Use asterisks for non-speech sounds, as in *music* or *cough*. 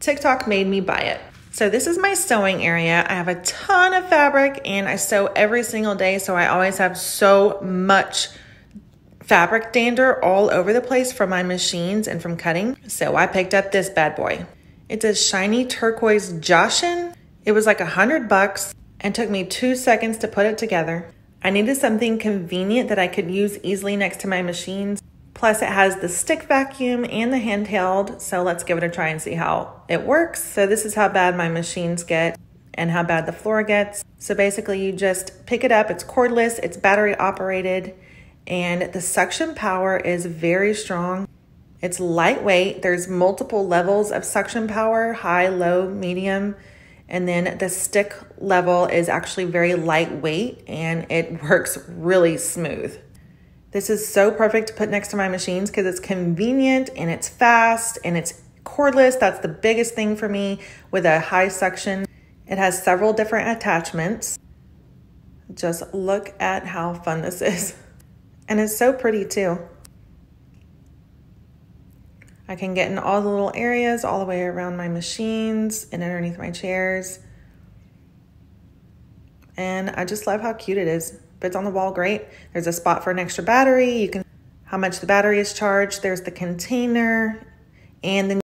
TikTok made me buy it. So this is my sewing area. I have a ton of fabric and I sew every single day. So I always have so much fabric dander all over the place from my machines and from cutting. So I picked up this bad boy. It's a shiny turquoise Jashen. It was like a hundred bucks and took me two seconds to put it together. I needed something convenient that I could use easily next to my machines. Plus, it has the stick vacuum and the handheld. So let's give it a try and see how it works. So this is how bad my machines get and how bad the floor gets. So basically, you just pick it up. It's cordless, it's battery operated, and the suction power is very strong. It's lightweight. There's multiple levels of suction power high, low, medium. And then the stick level is actually very lightweight and it *laughs* works really smooth. This is so perfect to put next to my machines because it's convenient and it's fast and it's cordless. That's the biggest thing for me with a high suction. It has several different attachments. Just look at how fun this is. *laughs* And it's so pretty too. I can get in all the little areas all the way around my machines and underneath my chairs. And I just love how cute it is. Fits on the wall great. There's a spot for an extra battery. You can how much the battery is charged. There's the container and then